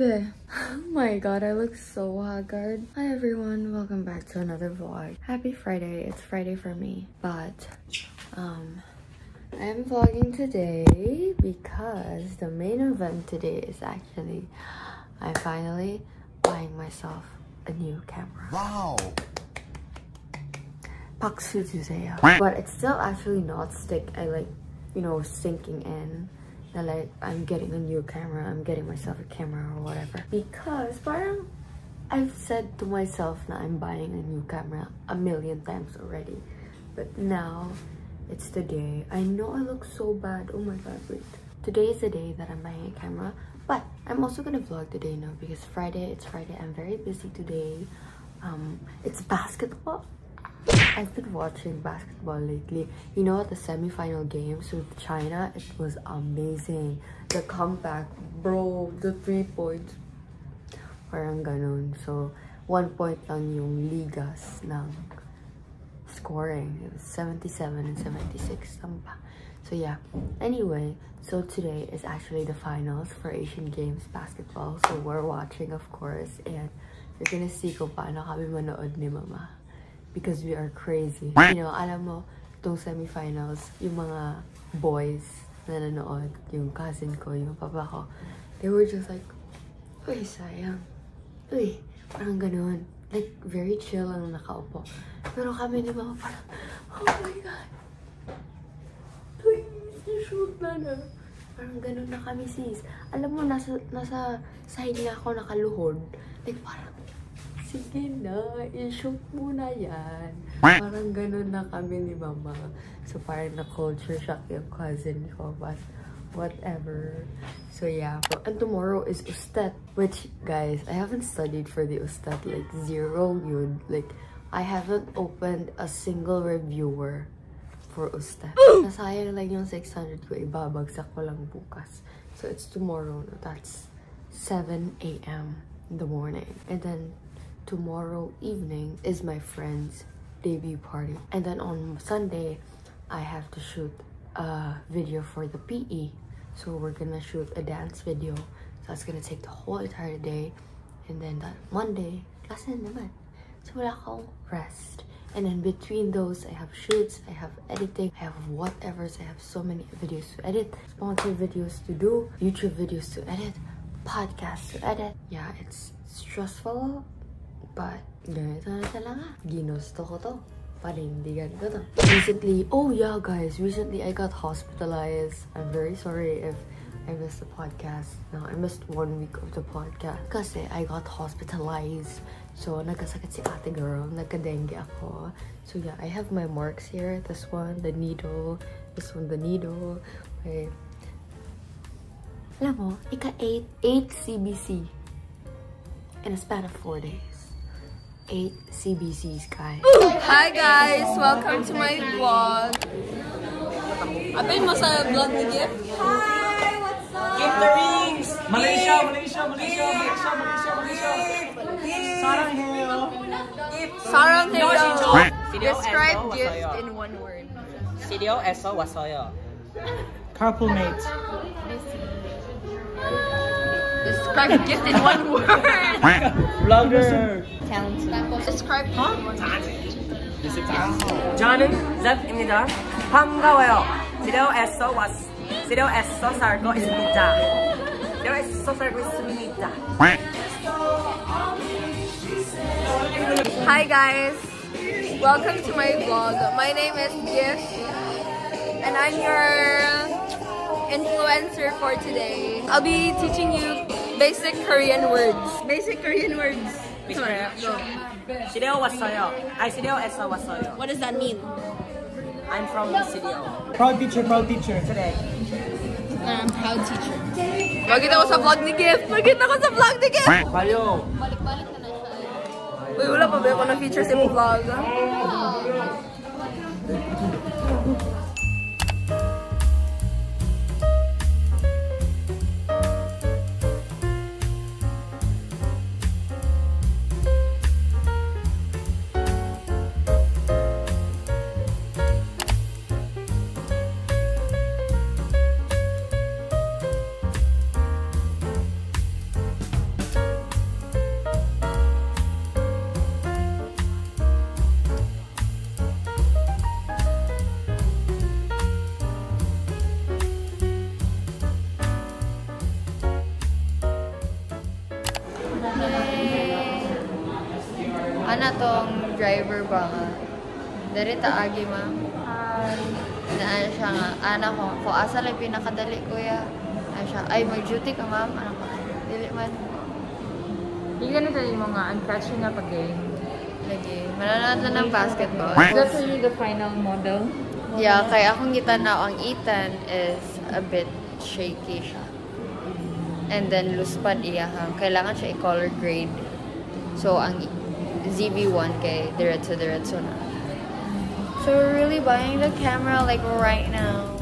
Okay. Oh my god, I look so haggard. Hi everyone, welcome back to another vlog. Happy Friday. It's Friday for me. But, um, I'm vlogging today because the main event today is actually I'm finally buying myself a new camera. Wow! 박수 주세요. But it's still actually not stick. I like, you know, sinking in that like I'm getting a new camera. I'm getting myself a camera or whatever. Because parang I've said to myself that I'm buying a new camera a million times already. But now it's the day. I know I look so bad. Oh my god, wait. Today is the day that I'm buying a camera. But I'm also gonna vlog today now because Friday, it's Friday. I'm very busy today. Um, it's basketball. I've been watching basketball lately. You know, the semi-final games with China, it was amazing. The comeback, bro, the three points. Parang ganun. So, one point lang yung ligas ng scoring. It was 77 and 76 So yeah, anyway, so today is actually the finals for Asian Games basketball. So we're watching, of course, and you're gonna see kung paano kami manood ni Mama. Because we are crazy. You know, alam mo, tong semifinals, yung mga boys na nanood, yung cousin ko, yung papa ko, they were just like, Uy, sayang. Uy, parang ganun. Like, very chill lang nakaupo. Pero kami ni Mama parang, oh my God. Please, shoot na na. Parang ganun na kami, sis. Alam mo, nasa, nasa side na ako nakaluhod. Like, parang, sige na, i-shoot mo na yan. Parang ganun na kami ni Mama. So, parang na-culture shock yung cousin ko. But, whatever. So, yeah. And tomorrow is Ustet. Which, guys, I haven't studied for the Ustet. Like, zero yun. Like, I haven't opened a single reviewer for Ustet. Nasayang lang yung 600 ko. Ibabagsak ko lang bukas. So, it's tomorrow. That's 7 a.m. in the morning. And then, tomorrow evening is my friend's debut party. And then on Sunday, I have to shoot a video for the PE. So we're gonna shoot a dance video. So that's gonna take the whole entire day. And then that Monday, klase na naman. So wala akong rest. And then between those, I have shoots, I have editing, I have whatevers, I have so many videos to edit, sponsor videos to do, YouTube videos to edit, podcasts to edit. Yeah, it's stressful, but ganito na talaga. Ginusto ko to. Panindigan ko to. Recently, oh yeah guys, recently I got hospitalized. I'm very sorry if I missed the podcast. No, I missed one week of the podcast. Kasi eh, I got hospitalized. So, nagkasakit si ate girl. Nagka-dengue ako. So yeah, I have my marks here. This one, the needle. This one, the needle. Wait. Alam mo, ika-8, 8 CBC in a span of 4 days. 8 CBCs, guys. Hi guys! Welcome to my vlog. Apin mo sa vlog ni Gift? Hi! What's up? Give the rings! Malaysia, Malaysia, Malaysia, Malaysia, Malaysia, Malaysia. Sarang Heo. Sarang Yoshito. Hero. Describe Gift in one word. Sidio, Eso, Wasoyo. Carpool mates. Describe Gift in one word. Vlogger. Describe Gift in one word. 저는 잽입니다. 반가워요. 시디오 에서 왔. 시디오 에서 살고 있습니다. 시디오 에서 살고 있습니다. Hi guys! Welcome to my vlog. My name is Gift. And I'm your influencer for today. I'll be teaching you basic Korean words. Basic Korean words. Come on, go. 시디오 왔어요. I 시디오 에서 왔어요. What does that mean? I'm from Sidio. Proud teacher, proud teacher. Today. I'm proud teacher. Magkita ko sa vlog ni Gift! Magkita ko sa vlog ni Gift! Valyo. Uy, wala pa ba ako na feature sa imong vlog? na Driver ba nga. Dari taagi ma'am. Na ano siya nga, anak ko, ko asa lang pinakadali kuya. Ano siya, ay mag-duty ka ma'am. Ano ko, dili man. Hindi na mo nga, ang catchy na pag-game. Lagi, mananood na ng basketball. That's really the final model. Yeah, kaya akong gitanaw ang Ethan is a bit shaky siya. And then luspan iya ha. Kailangan siya i-color grade. So ang ZV1 kay diretso diretso na. So we're really buying the camera like right now.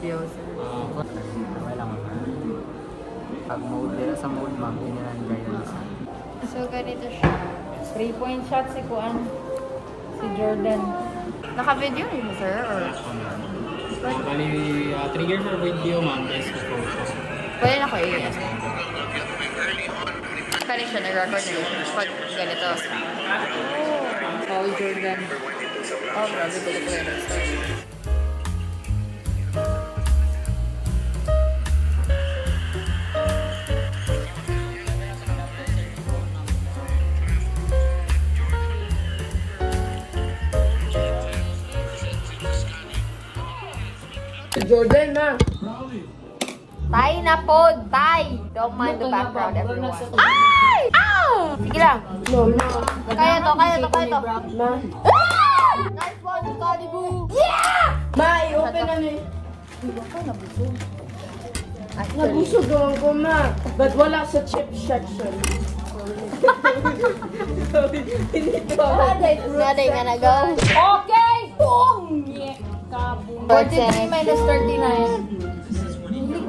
Videos? Okay lang ma'am. Pag mode dito sa mode ma'am, kayo sa So ganito siya. Three point shot si Kuan. Si Jordan. Naka-video rin mo sir? Or Bali, uh, trigger for video ma'am, yes ko pwede na ko i-yes Kali siya nag-record na yun. Pag ganito. Paul Jordan. Oh, grabe. Gulo ko yun. Na pod! Tay! Don't mind the background, everyone. Ay! Ow! Sige lang. No, no. Kaya to, kaya to, kaya to. Ma, Nice one, Caliboo! Yeah! ma, i-open na ni. Actually, Nabusog doon ko, ma. But wala sa chip section. naday nga na-go. Okay! Boom! Yeah, kabong. 43 minus 39.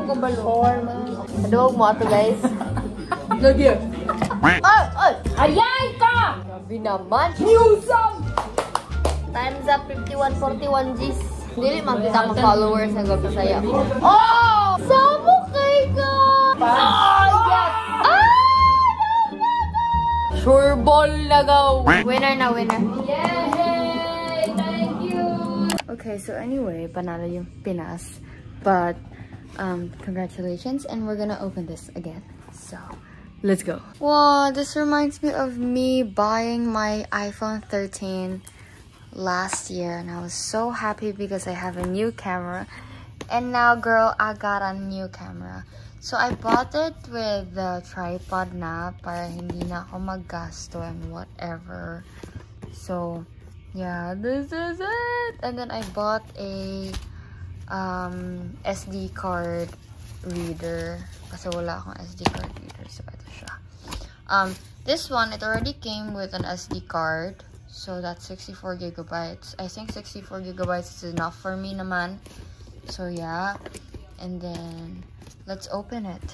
Ko kabalo. 4, ma. Aduwag mo ato, guys. Lagi. Ay! Ay! Ayay ka! Grabe naman. Newsome! Time's up 5141 Gs. Dili man kita mga followers na gabi saya. Oh! Samo kay ka! Oh, yes! Ah! Sure ball na go! Winner na, winner. Yay! Thank you! Okay, so anyway, panalo yung Pinas. But, um, congratulations, and we're gonna open this again. So, let's go. Wow, this reminds me of me buying my iPhone 13 last year, and I was so happy because I have a new camera. And now, girl, I got a new camera. So, I bought it with the tripod na para hindi na ako maggasto and whatever. So, yeah, this is it. And then I bought a um, SD card reader. Kasi wala akong SD card reader. So, ito siya. Um, this one, it already came with an SD card. So, that's 64 gigabytes. I think 64 gigabytes is enough for me naman. So, yeah. And then, let's open it.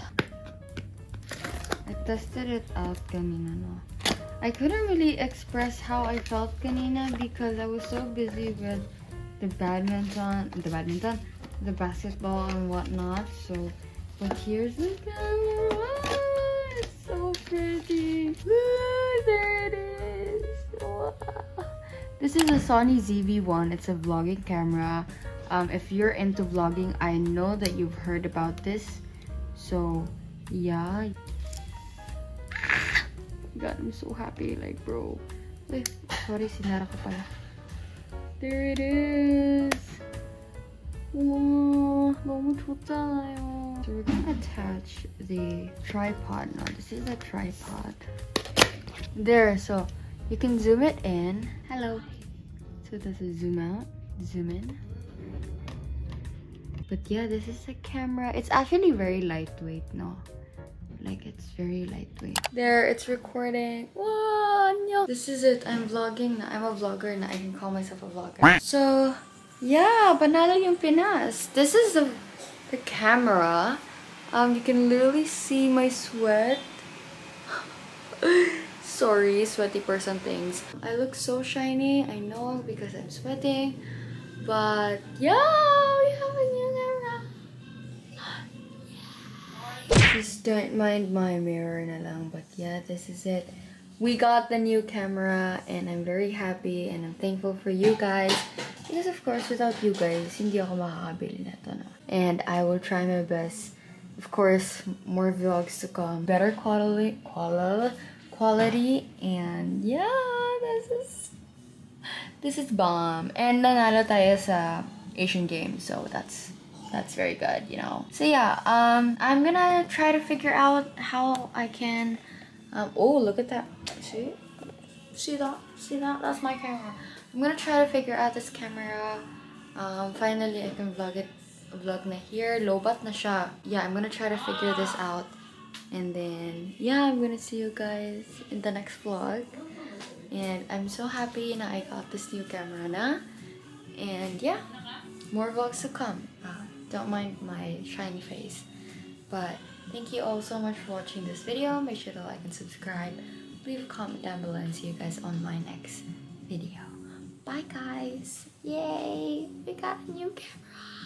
I tested it out kanina, no? I couldn't really express how I felt kanina because I was so busy with the badminton, the badminton, the basketball and whatnot. So, but here's the camera. Ah, It's so pretty. There it is. Wow. This is a Sony ZV-1. It's a vlogging camera. Um, if you're into vlogging, I know that you've heard about this. So, yeah. God, I'm so happy. Like, bro. Sorry, sinara ko pala. There it is. Wow, 너무 좋잖아요. So we're gonna attach the tripod. No, this is a tripod. There, so you can zoom it in. Hello. So does it zoom out? Zoom in. But yeah, this is the camera. It's actually very lightweight, no? Like it's very lightweight. There, it's recording. Wow, This is it. I'm vlogging. na. I'm a vlogger. Na. I can call myself a vlogger. So Yeah, panalo yung Pinas. This is the, the camera. Um, you can literally see my sweat. Sorry, sweaty person things. I look so shiny, I know, because I'm sweating. But, yeah, we have a new camera. Just don't mind my mirror na lang. But yeah, this is it. We got the new camera and I'm very happy and I'm thankful for you guys. Because of course, without you guys, hindi ako makakabili na to, no? And I will try my best. Of course, more vlogs to come. Better quality, quality, quality, and yeah, this is this is bomb. And nanalo tayo sa Asian Games, so that's that's very good, you know. So yeah, um, I'm gonna try to figure out how I can. Um, oh, look at that! See, see that? See that? That's my camera. I'm gonna try to figure out this camera. Um, finally, I can vlog it, vlog na here. Lobat na siya. Yeah, I'm gonna try to figure this out. And then, yeah, I'm gonna see you guys in the next vlog. And I'm so happy na I got this new camera na. And yeah, more vlogs to come. Uh, don't mind my shiny face. But thank you all so much for watching this video. Make sure to like and subscribe. Leave a comment down below and see you guys on my next video. Bye guys. Yay! We got a new camera.